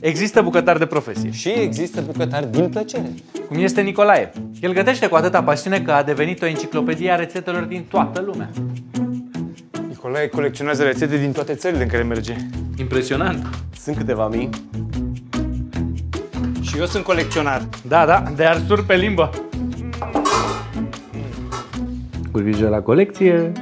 Există bucătar de profesie. Și există bucătari din plăcere. Cum este Nicolae. El gătește cu atâta pasiune că a devenit o enciclopedie a rețetelor din toată lumea. Nicolae colecționează rețete din toate țările în care merge. Impresionant. Sunt câteva mii. Și eu sunt colecționar. Da, da, de arsuri pe limbă. Cu grijă la colecție,